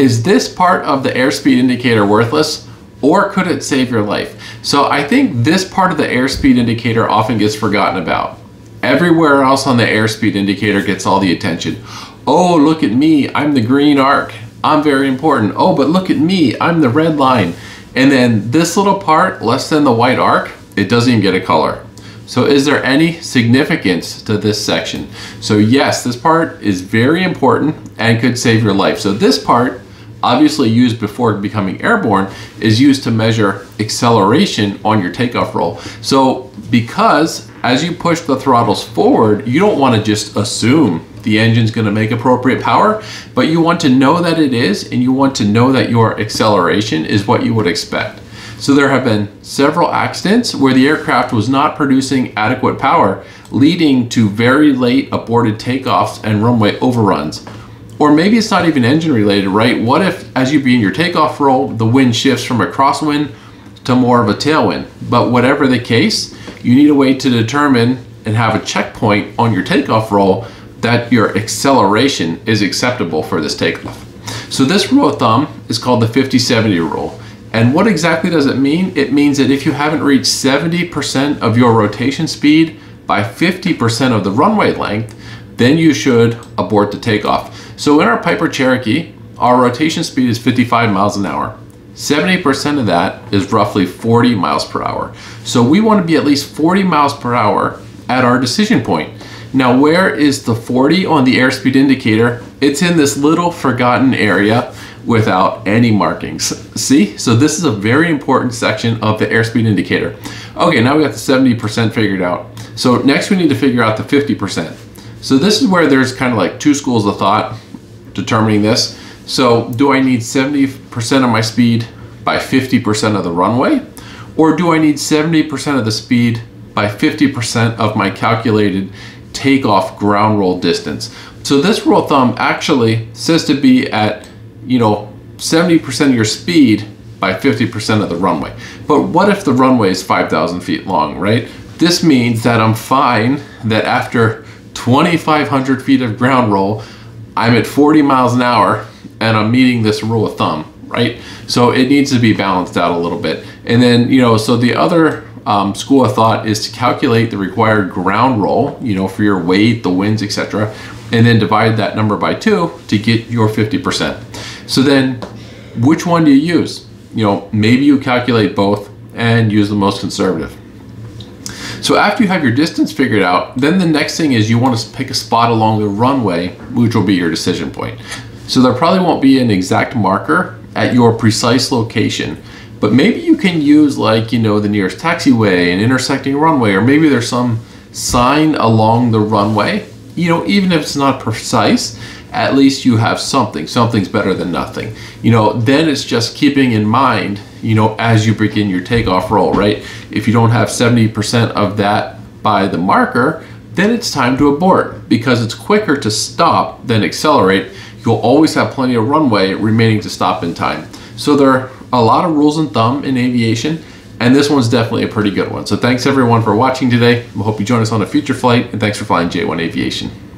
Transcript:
is this part of the airspeed indicator worthless or could it save your life? So I think this part of the airspeed indicator often gets forgotten about. Everywhere else on the airspeed indicator gets all the attention. Oh, look at me, I'm the green arc. I'm very important. Oh, but look at me, I'm the red line. And then this little part, less than the white arc, it doesn't even get a color. So is there any significance to this section? So yes, this part is very important and could save your life. So this part, obviously used before becoming airborne, is used to measure acceleration on your takeoff roll. So because as you push the throttles forward, you don't want to just assume the engine's going to make appropriate power, but you want to know that it is, and you want to know that your acceleration is what you would expect. So there have been several accidents where the aircraft was not producing adequate power, leading to very late aborted takeoffs and runway overruns. Or maybe it's not even engine related, right? What if, as you be in your takeoff roll, the wind shifts from a crosswind to more of a tailwind? But whatever the case, you need a way to determine and have a checkpoint on your takeoff roll that your acceleration is acceptable for this takeoff. So this rule of thumb is called the 50-70 rule. And what exactly does it mean? It means that if you haven't reached 70% of your rotation speed by 50% of the runway length, then you should abort the takeoff. So in our Piper Cherokee, our rotation speed is 55 miles an hour. 70% of that is roughly 40 miles per hour. So we want to be at least 40 miles per hour at our decision point. Now where is the 40 on the airspeed indicator? It's in this little forgotten area without any markings. See? So this is a very important section of the airspeed indicator. Okay, now we got the 70% figured out. So next we need to figure out the 50%. So this is where there's kind of like two schools of thought determining this. So do I need 70% of my speed by 50% of the runway? Or do I need 70% of the speed by 50% of my calculated takeoff ground roll distance? So this rule of thumb actually says to be at you know, 70% of your speed by 50% of the runway. But what if the runway is 5,000 feet long, right? This means that I'm fine that after 2,500 feet of ground roll, I'm at 40 miles an hour and I'm meeting this rule of thumb, right? So it needs to be balanced out a little bit. And then, you know, so the other um, school of thought is to calculate the required ground roll, you know, for your weight, the winds, etc., and then divide that number by two to get your 50%. So then which one do you use? You know, maybe you calculate both and use the most conservative. So after you have your distance figured out, then the next thing is you want to pick a spot along the runway, which will be your decision point. So there probably won't be an exact marker at your precise location, but maybe you can use like, you know, the nearest taxiway, an intersecting runway, or maybe there's some sign along the runway, you know, even if it's not precise, at least you have something. Something's better than nothing. You know, then it's just keeping in mind, you know, as you begin your takeoff roll, right? If you don't have 70% of that by the marker, then it's time to abort because it's quicker to stop than accelerate. You'll always have plenty of runway remaining to stop in time. So there are a lot of rules and thumb in aviation, and this one's definitely a pretty good one. So thanks everyone for watching today. We hope you join us on a future flight, and thanks for flying J1 Aviation.